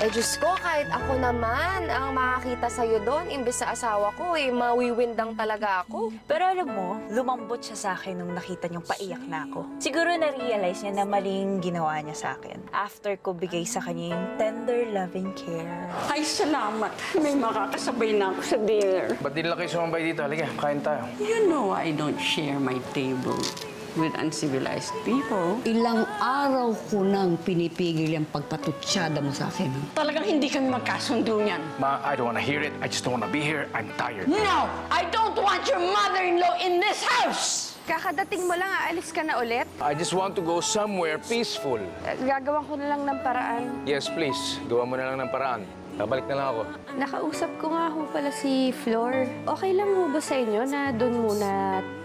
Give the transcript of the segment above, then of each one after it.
Eh, Diyos ko, kahit ako naman ang makakita sa'yo doon, imbes sa asawa ko, eh, mawiwindang talaga ako. Pero alam mo, lumambot siya sa akin nung nakita niyong paiyak na ako. Siguro na-realize niya na maling ginawa niya sa akin. After ko bigay sa kanya yung tender loving care. Ay, salamat. May makakasabay na ako sa dinner. Ba't di nila kayo sumambay dito? Halika, kain tayo. You know I don't share my table with uncivilized people. Ilang araw ko nang pinipigil yung pagpatutsyada mo sa akin. Talagang hindi kami magkasundo niyan. Ma, I don't wanna hear it. I just don't wanna be here. I'm tired. No! I don't want your mother-in-law in this house! Kakadating mo lang, aalis ka na ulit. I just want to go somewhere peaceful. Eh, Gagawan ko na lang ng paraan. Yes, please. Gawa mo na lang ng paraan. Babalik na lang ako. Nakausap ko nga ho pala si Flor. Okay lang ho ba sa inyo na doon muna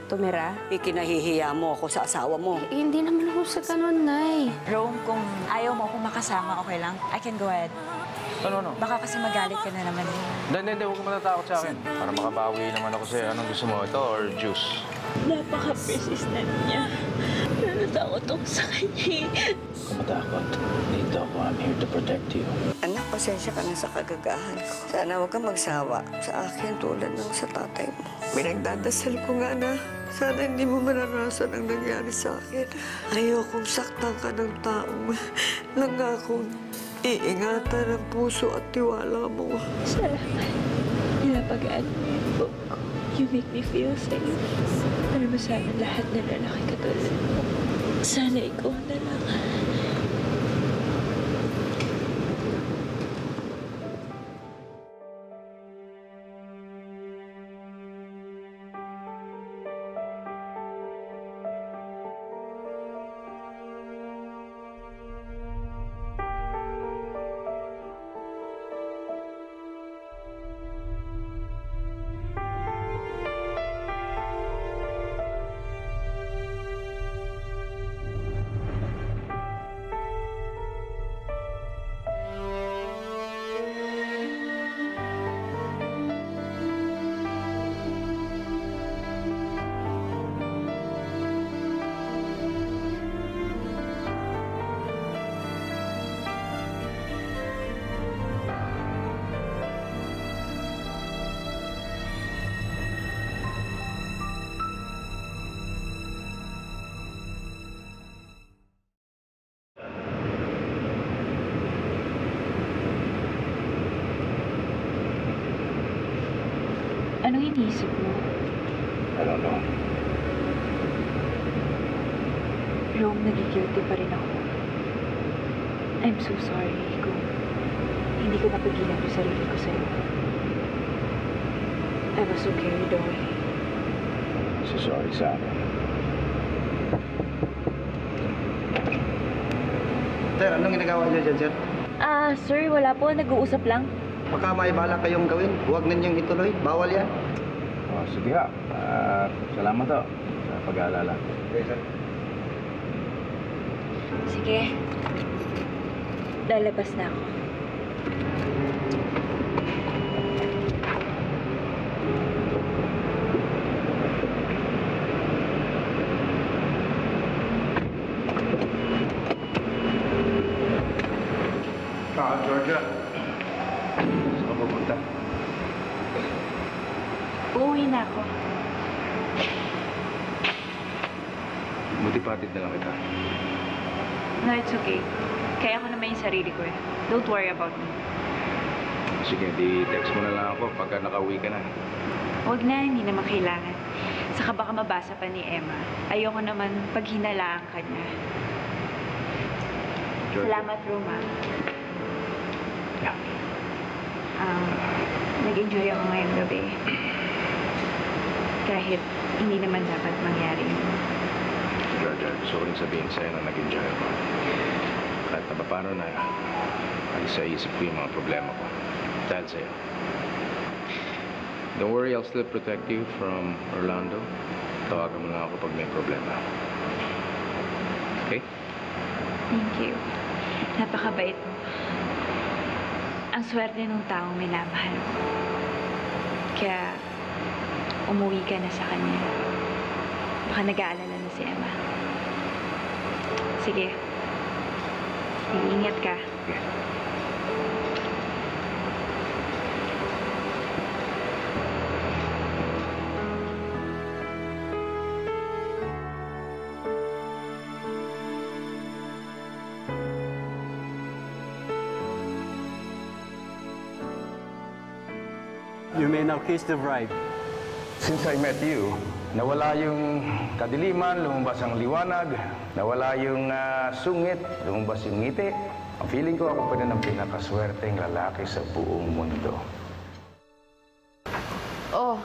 tumira? Ikinahihiya mo ako sa asawa mo. Eh, hindi naman ho sa ganun, Nay. Rome, kung ayaw mo akong makasama, okay lang? I can go ahead. Ano, ano? Baka kasi magalit ka na naman. eh. Hindi, hindi, hindi. Huwag ka matatakot sa akin. Para makabawi naman ako sa'yo. Anong gusto mo? Ito or juice? Napaka-persistent niya. Pero natakot ako sa kanya. Ka matakot. Dito ako. I'm here to protect you. Anak, pasensya ka na sa kagagahan ko. Sana huwag kang magsawa sa akin tulad ng sa tatay mo. Pinagdadasal ko nga na sana hindi mo maranasan ang nangyari sa akin. Ayokong saktan ka ng taong nangakong iingatan ang puso at tiwala mo. Salamat. Nilapagaan mo yung ko. You make me feel safe. Pero mo sana lahat na lalaki katulad mo. Sana ikaw na lang. Iniisip mo? I don't know. Rome, nagigilty pa rin ako. I'm so sorry kung hindi ko napagilan yung sarili ko sa'yo. I was so carried away. So sorry sa akin. Sir, anong ginagawa niyo dyan, sir? Ah, sir, wala po. Nag-uusap lang. Baka may bala kayong gawin. Huwag ninyong ituloy. Bawal yan. Oh, sige ha. Ah, salamat ho sa pag-aalala. Okay, sir. Sige. Lalabas na ako. Ah, Georgia. Saan ka pupunta? Uuwi na ako. Buti patid na lang kita. No, it's okay. Kaya ko naman yung sarili ko eh. Don't worry about me. Sige, di text mo na lang ako pagka nakauwi ka na. Huwag na, hindi naman kailangan. Saka baka mabasa pa ni Emma. Ayoko naman pag hinalaan ka niya. Georgia. Salamat, Roma. Yeah. Um, nag-enjoy ako ngayong gabi. Kahit hindi naman dapat mangyari yun. Georgia, gusto ko rin sabihin sa'yo na nag-enjoy ako. Ba paano na alis sa isip ko yung mga problema ko. Dahil sa'yo. Don't worry, I'll still protect you from Orlando. Tawagan mo lang ako pag may problema. Okay? Thank you. Napakabait mo. Ang swerte ng taong minamahal mo. Kaya, umuwi ka na sa kanya. Baka nag-aalala na si Emma. Sige. Ingat. You may now kiss the bride. Since I met you, nawala yung kadiliman, lumabas ang liwanag, nawala yung ah, sungit, lumabas yung ngiti. Ang feeling ko ako pa rin ang pinakaswerteng lalaki sa buong mundo. Oh,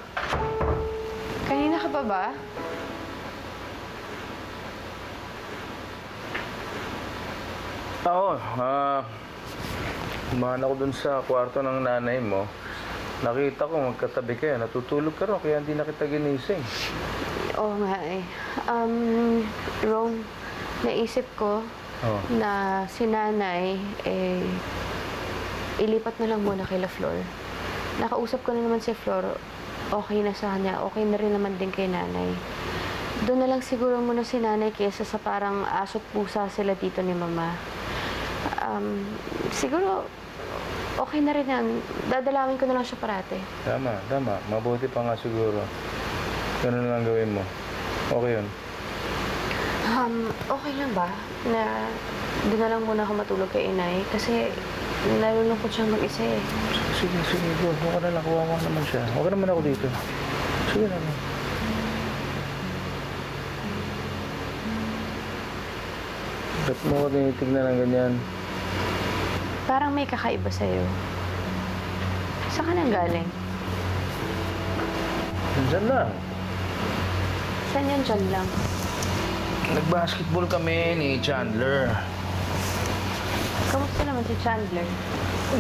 kanina ka pa ba? Oo, ah... Umahan ako dun sa kwarto ng nanay mo. Nakita ko magkatabi kayo, natutulog ka rin, kaya hindi na kita ginising. Oo nga eh. Um, Rome, naisip ko Oh. na si nanay, eh, ilipat na lang muna kay La Flor. Nakausap ko na naman si Flor, okay na sa kanya, okay na rin naman din kay nanay. Doon na lang siguro muna si nanay kesa sa parang aso't pusa sila dito ni mama. Um, siguro, okay na rin yan. Dadalawin ko na lang siya parate. Tama, tama. Mabuti pa nga siguro. Ganun lang gawin mo. Okay yun. Um, okay lang ba na doon na lang muna ako matulog kay inay? Kasi nalulungkot siyang mag-isa eh. Sige, sige, go. Huwag ka na lang. Kawawa naman siya. Huwag ka naman ako dito. Sige na lang. Ba't mo ko tinitignan ng ganyan? Parang may kakaiba sa'yo. Saan ka nang galing? Diyan lang. Saan yan dyan lang? Nag-basketball kami ni Chandler. Kamusta naman si Chandler?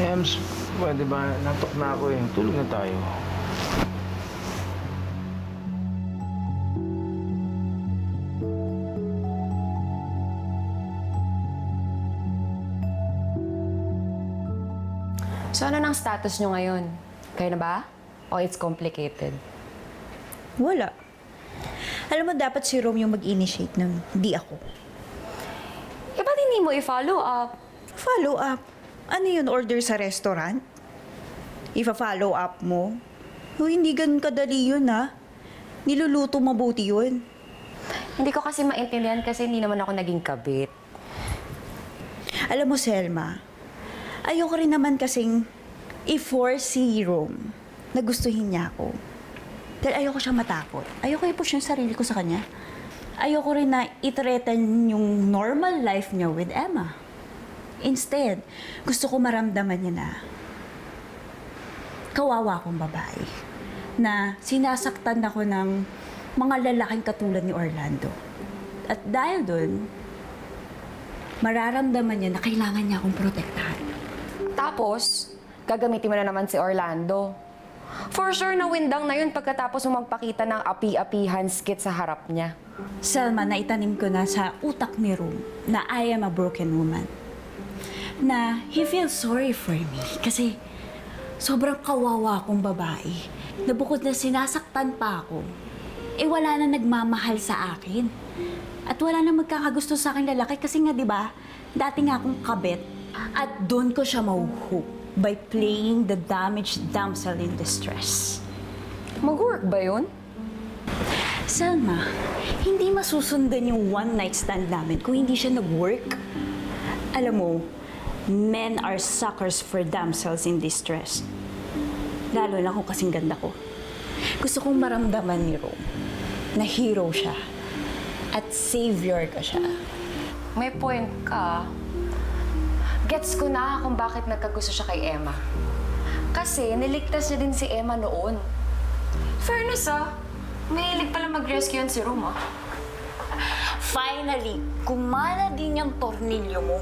Ems, pwede ba? Natok na ako eh. Tulog na tayo. So ano nang status nyo ngayon? Kayo na ba? O it's complicated? Wala. Alam mo, dapat si Rome yung mag-initiate nun, hindi ako. Eh, ba't hindi mo i-follow up? Follow up. Ano yun, order sa restaurant? Ifa-follow up mo? O, hindi ganun kadali yun, ha? Niluluto mabuti yun. Hindi ko kasi maintindihan kasi hindi naman ako naging kabit. Alam mo, Selma, ayoko rin naman kasing i-force si Rome na gustuhin niya ako. Dahil ayoko siya matakot. Ayoko i-push yung sarili ko sa kanya. Ayoko rin na i-threaten yung normal life niya with Emma. Instead, gusto ko maramdaman niya na kawawa akong babae. Na sinasaktan ako ng mga lalaking katulad ni Orlando. At dahil dun, mararamdaman niya na kailangan niya akong protektahan. Tapos, gagamitin mo na naman si Orlando. For sure na windang na yun pagkatapos mo magpakita ng api-apihan skit sa harap niya. Selma, naitanim ko na sa utak ni Rum na I am a broken woman. Na he feels sorry for me kasi sobrang kawawa akong babae. Na bukod na sinasaktan pa ako, eh wala na nagmamahal sa akin. At wala na magkakagusto sa akin lalaki kasi nga, di ba, dati nga akong kabit. At doon ko siya mauhook by playing the damaged damsel in distress. Mag-work ba yun? Selma, hindi masusundan yung one night stand namin kung hindi siya nag-work. Alam mo, men are suckers for damsels in distress. Lalo na kung kasing ganda ko. Gusto kong maramdaman ni Rome na hero siya at savior ka siya. May point ka. Gets ko na kung bakit nagkagusto siya kay Emma. Kasi niligtas niya din si Emma noon. Fairness ah, mahilig pala mag-rescue yan si Rum ah. Finally, kumana din yung tornilyo mo.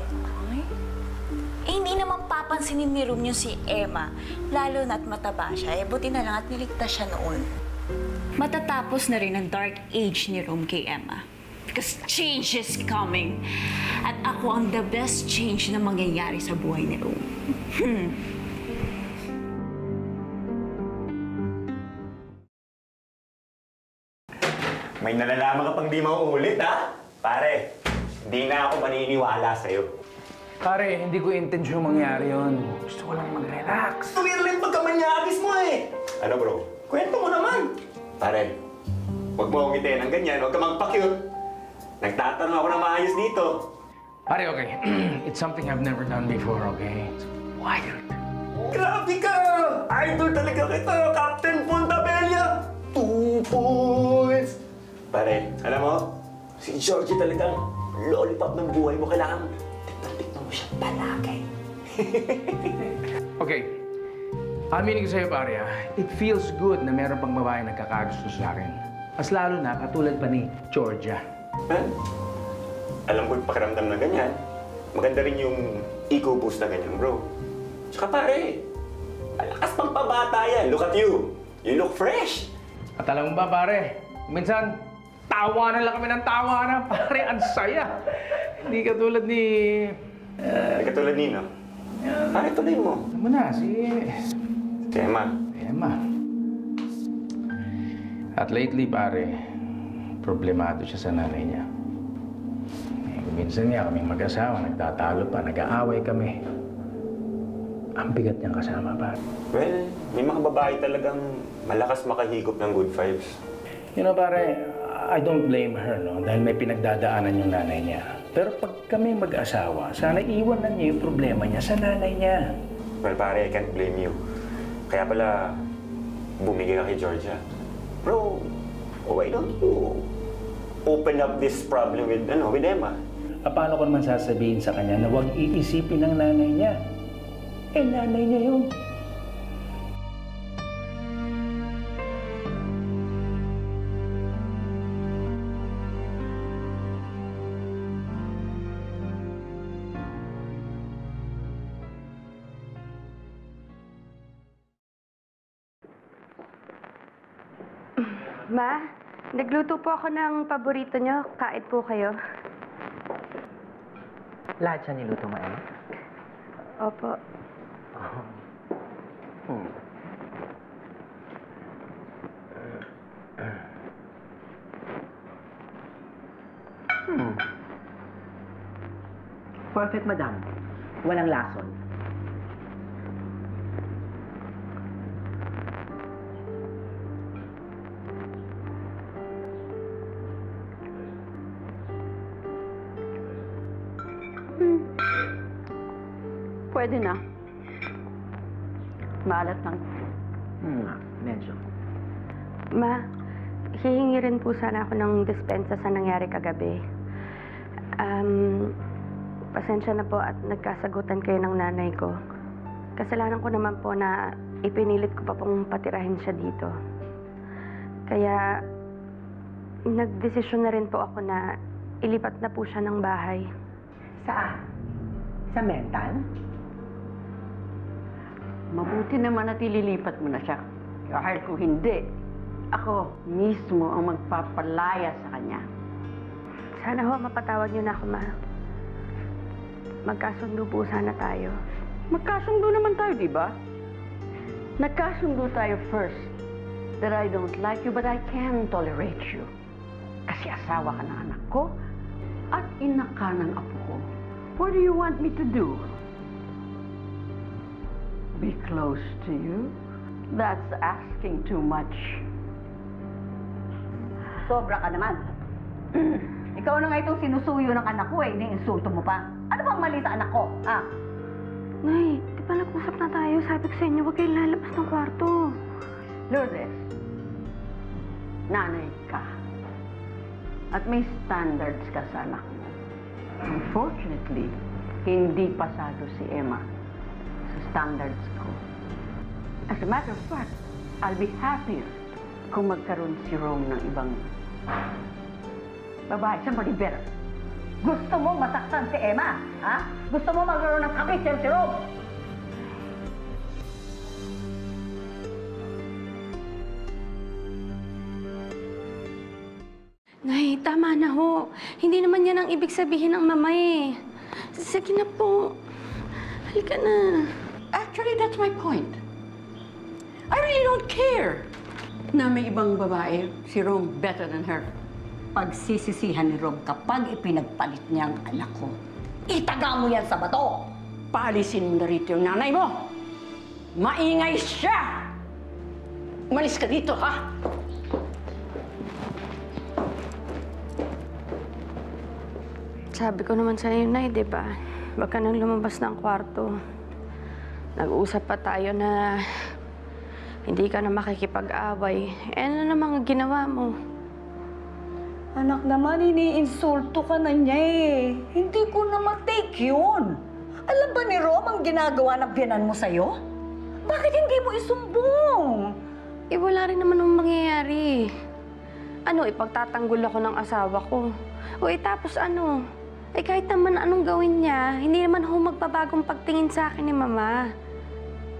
Eh, hindi naman papansinin ni Rum yung si Emma. Lalo na't mataba siya. Eh, buti na lang at niligtas siya noon. Matatapos na rin ang dark age ni Rum kay Emma. Because change is coming. At ako ang the best change na mangyayari sa buhay ni Rum. May nalalaman ka pang di mauulit, ha? Pare, hindi na ako maniniwala sa'yo. Pare, hindi ko intensyon mangyari yun. Gusto ko lang mag-relax. Weird lang pagkamanyakis mo eh! Ano bro? Kwento mo naman! Pare, huwag mo akong ng ganyan, huwag ka magpa-cute. Nagtatanong ako na maayos dito. Pare, okay. It's something I've never done before, okay? It's wild. Grabe ka! Idol talaga kita, Captain Fontabella! Two points! Pare, alam mo, si Georgie talagang lollipop ng buhay mo. Kailangan tignan mo siya palagi. Okay. Aminin ko sa'yo, pare, ah, it feels good na meron pang babae nagkakagusto sa akin. Mas lalo na, katulad pa ni Georgia. Man, alam ko yung pakiramdam na ganyan. Maganda rin yung ego boost na ganyan, bro. Tsaka pare, malakas pang pabata yan. Look at you. You look fresh. At alam mo ba, pare, minsan, tawanan lang kami ng tawanan. Pare, ang saya. Hindi katulad ni... Uh, katulad nino. Pare, tuloy mo. Ano mo na, si... Si Emma. Emma. At lately, pare, problemado siya sa nanay niya. Eh, minsan nga kaming mag-asawa, nagtatalo pa, nag-aaway kami. Ang bigat niyang kasama, pare. Well, may mga babae talagang malakas makahigop ng good vibes. You know, pare, I don't blame her, no? Dahil may pinagdadaanan yung nanay niya. Pero pag kami mag-asawa, sana iwanan niya yung problema niya sa nanay niya. Well, pare, I can't blame you. Kaya pala, bumigay ka kay Georgia. Bro, why don't you open up this problem with, ano, with Emma? Ah, Paano ko naman sasabihin sa kanya na huwag iisipin ng nanay niya? Eh, nanay niya yun. Ma, nagluto po ako ng paborito nyo. Kait po kayo. Lahat siya niluto mo, Emma? Opo. Hmm. Hmm. Perfect, madam. Walang lason. Pwede na. Maalat lang. Hmm, nga, medyo. Ma, hihingi rin po sana ako ng dispensa sa nangyari kagabi. Um, pasensya na po at nagkasagutan kayo ng nanay ko. Kasalanan ko naman po na ipinilit ko pa pong patirahin siya dito. Kaya, nagdesisyon na rin po ako na ilipat na po siya ng bahay. Saan? Sa mental? Mabuti naman at ililipat mo na siya. Dahil kung hindi, ako mismo ang magpapalaya sa kanya. Sana ho mapatawad niyo na ako, ma. Magkasundo po sana tayo. Magkasundo naman tayo, di ba? Nagkasundo tayo first that I don't like you but I can tolerate you. Kasi asawa ka ng anak ko at ina ka ng apo ko. What do you want me to do? Be close to you? That's asking too much. Sobra ka naman. Ikaw na nga itong sinusuyo ng anak ko eh, iniinsulto mo pa. Ano bang mali sa anak ko, ha? Nay, di ba nag-usap na tayo? Sabi ko sa inyo, huwag kayong lalabas ng kwarto. Lourdes, nanay ka. At may standards ka sa anak mo. Unfortunately, hindi pasado si Emma standards ko. As a matter of fact, I'll be happier kung magkaroon si Rome ng ibang babae, somebody better. Gusto mo masaktan si Emma, ha? Gusto mo magkaroon ng kapit yan si Rob? Nay, tama na ho. Hindi naman yan ang ibig sabihin ng mama eh. Sige na po. Halika na. Actually, that's my point. I really don't care na may ibang babae, si Rome better than her. Pagsisisihan ni Rob kapag ipinagpalit niya ang anak ko. Itaga mo yan sa bato! Paalisin mo na rito yung nanay mo. Maingay siya! Umalis ka dito, ha? Sabi ko naman sa iyo, Nay, di ba? Huwag ka nang lumabas ng kwarto. Nag-usap pa tayo na Hindi ka na makikipag-away. Eh, ano namang ginawa mo? Anak naman, iniinsulto ka na niya eh. Hindi ko na matake yun. Alam ba ni Rom ang ginagawa ng biyanan mo sa'yo? Bakit hindi mo isumbong? Eh, wala rin naman ang mangyayari. Ano, ipagtatanggol ako ng asawa ko. O eh, tapos ano? Eh, kahit naman anong gawin niya, hindi naman ho magbabagong pagtingin sa akin ni Mama.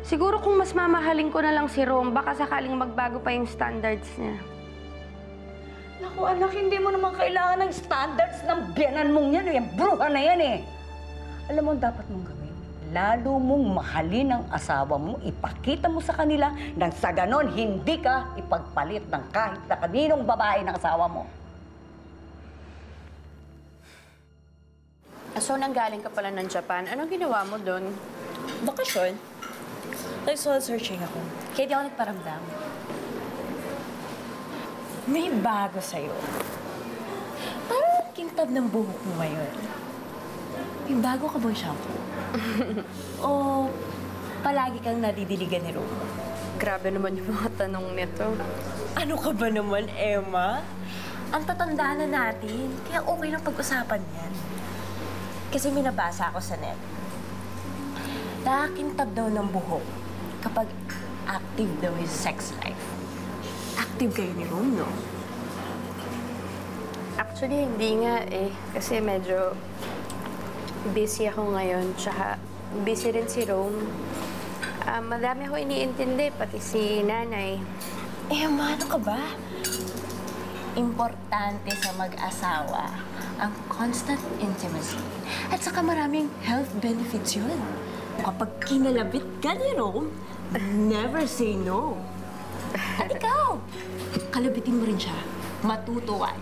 Siguro kung mas mamahalin ko na lang si Rom, baka sakaling magbago pa yung standards niya. Naku anak, hindi mo naman kailangan ng standards ng biyanan mong yan. Yung bruha na yan eh. Alam mo ang dapat mong gawin? Lalo mong mahalin ang asawa mo, ipakita mo sa kanila nang sa ganon hindi ka ipagpalit ng kahit na kaninong babae ng asawa mo. Ah, So, nanggaling ka pala ng Japan. Anong ginawa mo doon? Bakasyon. Nag-soul searching ako. Kaya di ako nagparamdam. May bago sa'yo. Parang kintab ng buhok mo ngayon. May bago ka bang shampoo? o palagi kang nadidiligan ni Roma? Grabe naman yung mga tanong nito. Ano ka ba naman, Emma? Ang tatanda na natin, kaya okay lang pag-usapan yan. Kasi may nabasa ako sa net. Nakakintab daw ng buhok kapag active daw his sex life. Active kayo ni Rome, no? Actually, hindi nga eh. Kasi medyo busy ako ngayon. Tsaka busy rin si Rome. Ah, madami ako iniintindi, pati si nanay. Emma, ano ka ba? Importante sa mag-asawa ang constant intimacy. At saka maraming health benefits yun. Kapag kinalabit ka ni Rome, never say no. At ikaw, kalabitin mo rin siya. Matutuwa.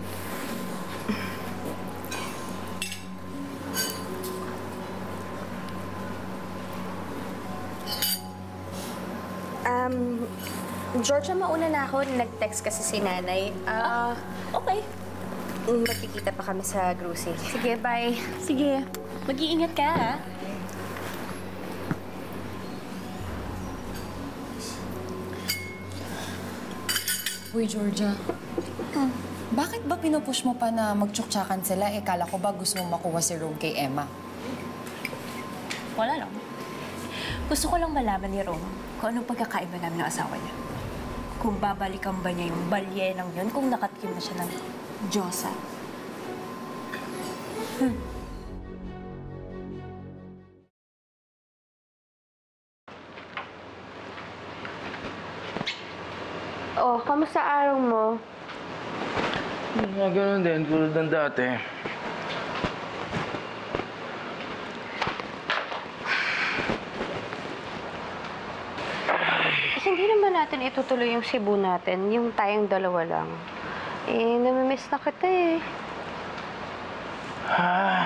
Um, Georgia, mauna na ako. Nag-text kasi si nanay. Ah, okay. Magkikita pa kami sa grocery. Sige, bye. Sige, mag-iingat ka, ha? Uy, Georgia. Bakit ba pinupush mo pa na magtsuktsakan sila? Eh, kala ko ba gusto mo makuha si Rome kay Emma? Wala lang. Gusto ko lang malaman ni Rome kung anong pagkakaiba namin ng asawa niya. Kung babalikan ba niya yung balyenang yun, kung nakatikim na siya ng Diyosa. Hmm. Kamusta araw mo? Mga ganun din, tulad ng dati. Kasi hindi naman natin itutuloy yung Cebu natin, yung tayong dalawa lang. Eh, namimiss na kita eh. Ah.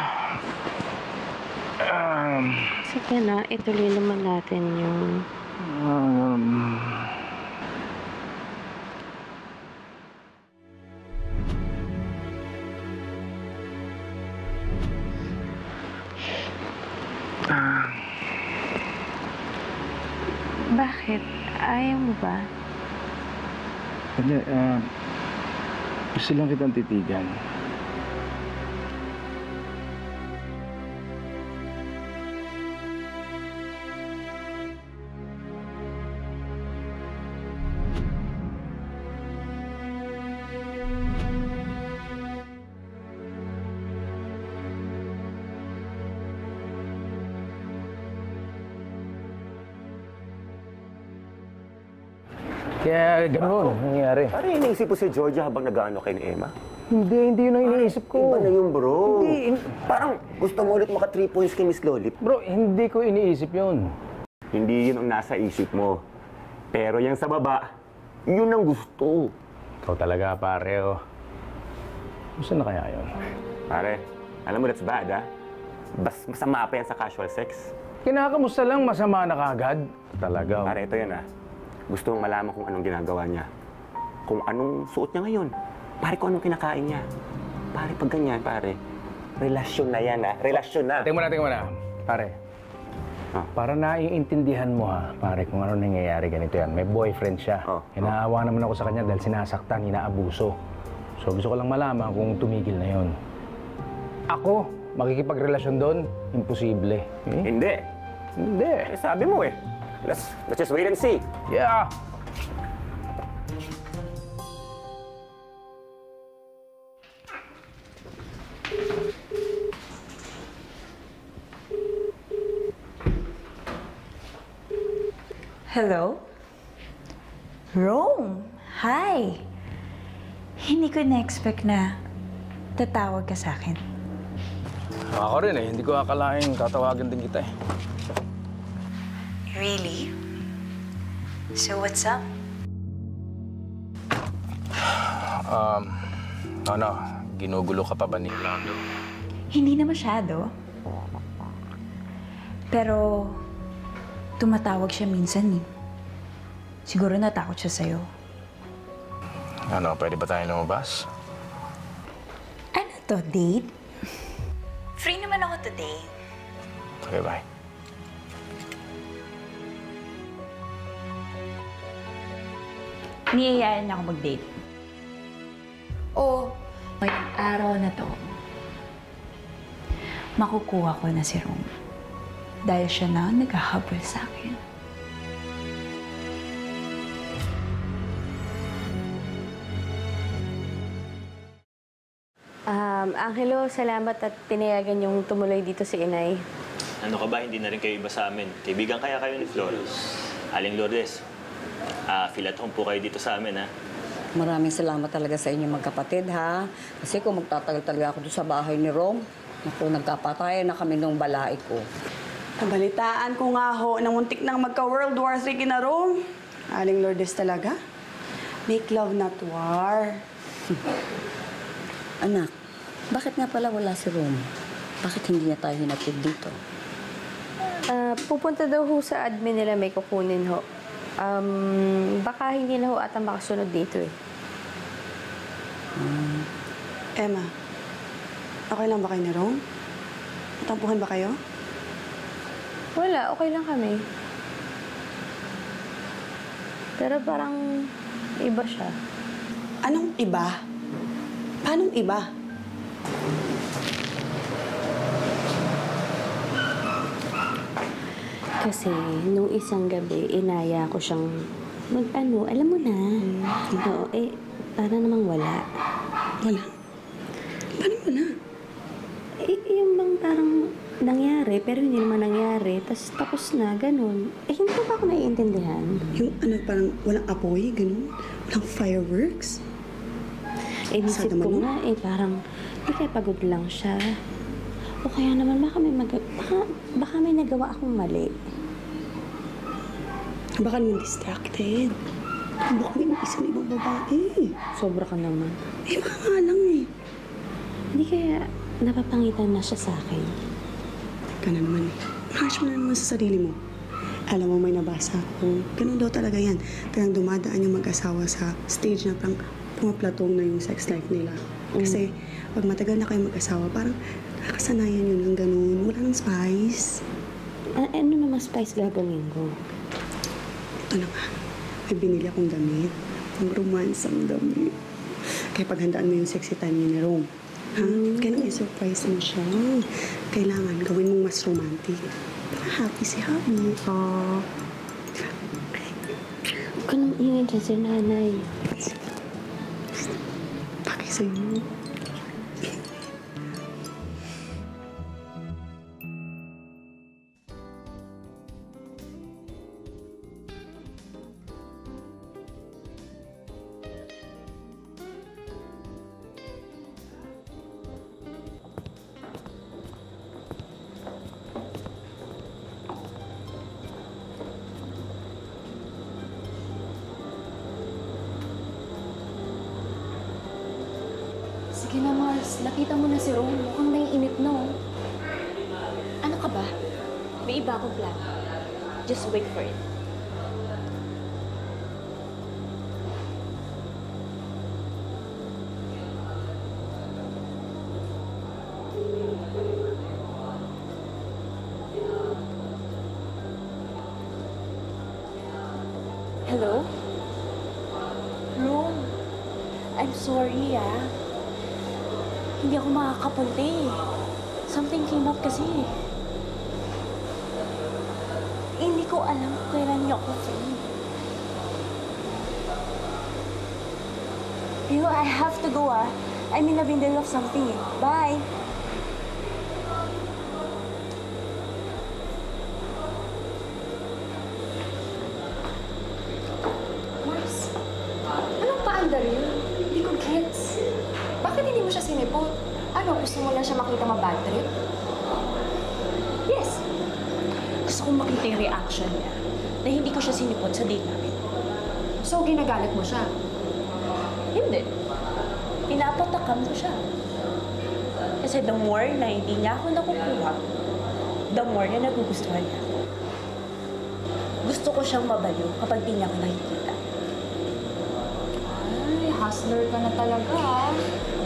Um, Sige na, ituloy naman natin yung... um, ah, Bakit? Ayaw mo ba? hindi, ah, gusto lang kitang titigan. Kaya gano'n nangyari. Ano iniisip mo si Georgia habang nag-ano kay ni Emma? Hindi, hindi yun ang iniisip ko. Iba na yun, bro. Hindi, hin- Parang gusto mo ulit maka 3 points kay Miss Lolip. Bro, hindi ko iniisip yun. Hindi yun ang nasa isip mo. Pero yung sa baba, yun ang gusto. Ikaw talaga, pare, oh. Gusto na kaya yun? Pare, alam mo that's bad, ah. Bas masama pa yan sa casual sex. Kinakamusta lang, masama na kagad. Talaga. Pare, ito yan, ah. Gusto mong malaman kung anong ginagawa niya. Kung anong suot niya ngayon. Pare, kung anong kinakain niya. Pare, pag ganyan, pare, relasyon na yan, ah. Relasyon na. Tingnan mo na, tingnan mo na. Pare, Para naiintindihan mo ha, pare, kung ano nangyayari ganito yan. May boyfriend siya. Inaawa naman ako sa kanya dahil sinasaktan, inaabuso. So gusto ko lang malaman kung tumigil na yon. Ako, makikipagrelasyon doon, imposible. Eh? Hindi. Hindi. Eh, sabi mo eh. Let's, let's just wait and see. Yeah. Hello? Rome, hi! Hindi ko na-expect na tatawag ka sa akin. Ako rin eh, hindi ko akalain tatawagan din kita eh. Really? So what's up? Um, ano, ginugulo ka pa ba ni Orlando? Hindi na masyado. Pero tumatawag siya minsan eh. Siguro natakot siya sa'yo. Ano, pwede ba tayo lumabas? Ano to, date? Free naman ako today. Okay, bye. Niyayaan niya ako mag-date. Oo, ngayong araw na to, makukuha ko na si Rome. Dahil siya na ang naghahabol sa akin. Um, Angelo, salamat at pinayagan yung tumuloy dito si Inay. Ano ka ba, hindi na rin kayo iba sa amin. Kaibigan kaya kayo ni Flores. Aling Lourdes, ah, feel at home po kayo dito sa amin, ha? Maraming salamat talaga sa inyo magkapatid, ha? Kasi kung magtatagal talaga ako doon sa bahay ni Rom, naku, nagkapatayan na kami nung balai ko. Nabalitaan ko nga ho na muntik nang magka-World War III kina Rome. Aling Lourdes talaga. Make love not war. Anak, bakit nga pala wala si Rom? Bakit hindi niya tayo hinatid dito? Ah, pupunta daw ho sa admin nila may kukunin ho. Um, baka hindi na ho ata makasunod dito eh. Emma, okay lang ba kayo ni Rome? Matampuhan ba kayo? Wala, okay lang kami. Pero parang iba siya. Anong iba? Paanong iba? Kasi nung isang gabi, inaya ko siyang mag-ano, alam mo na. Oo, eh, para namang wala. Wala? Paano wala? Eh, yung bang parang nangyari, pero hindi naman nangyari. Tapos tapos na, ganun. Eh, hindi ko ba ako naiintindihan? Yung ano, parang walang apoy, ganun? Walang fireworks? Eh, isip Sada ko nga, eh, parang, di kaya pagod lang siya. O kaya naman, baka may, mag- baka, baka may nagawa akong mali. Baka naman distracted. Baka may isa na ibang babae. Sobra ka naman. Eh, baka nga lang eh. Hindi kaya napapangitan na siya sa akin. Ka na naman eh. Mahash mo na naman sa sarili mo. Alam mo, may nabasa ko. Ganun daw talaga yan. Talagang dumadaan yung mag-asawa sa stage na parang pumaplatong na yung sex life nila. Kasi pag matagal na kayo mag-asawa, parang nakasanayan yun ng ganun. Wala nang spice. A- ano naman spice gagawin ko? Ito na nga. May binili akong damit. Ang romance ang damit. Kaya paghandaan mo yung sexy time niya ni Rome. Ha? Kaya nang i-surprise mo siya. Kailangan gawin mong mas romantic. Para happy si Happy. Ah. Huwag ka naman ingay dyan si nanay. Bagay sa'yo. Sorry, ah. Hindi ako makakapunta eh. Something came up kasi. Hindi ko alam kailan niya ako free. You know, I have to go, ah. I'm in the middle of something eh. Bye! Mars, anong paandar yun? Hindi ko gets. Bakit hindi mo siya sinipot? Ano, gusto mo lang siya makita ma-bad trip? Yes! Gusto kong makita yung reaction niya na hindi ko siya sinipot sa date namin. So, ginagalit mo siya? Hindi. Pinapatakam ko siya. Kasi the more na hindi niya ako nakukuha, the more na nagugustuhan niya. Gusto ko siyang mabaliw kapag di niya ako nakikita. Ay, hustler ka na talaga.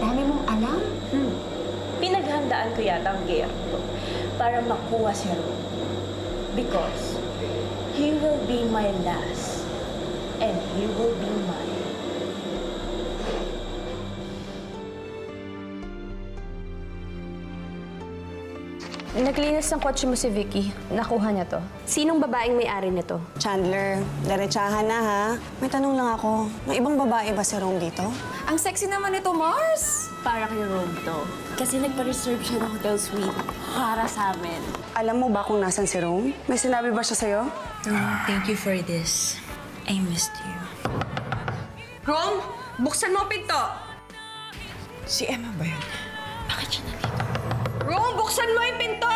Dami mong alam. Hmm. Pinaghandaan ko yata ang gear ko para makuha si Ro. Because he will be my last and he will be mine. Naglinis ng kotse mo si Vicky. Nakuha niya to. Sinong babaeng may-ari nito? Chandler, diretsahan na ha. May tanong lang ako. May ibang babae ba si Rome dito? Ang sexy naman nito, Mars! Para kay Rome to. Kasi nagpa-reserve siya ng hotel suite para sa amin. Alam mo ba kung nasan si Rome? May sinabi ba siya sa'yo? Rome, thank you for this. I missed you. Rom, buksan mo pinto! Si Emma ba yun? Bakit siya nandito? Rom, buksan mo yung pinto!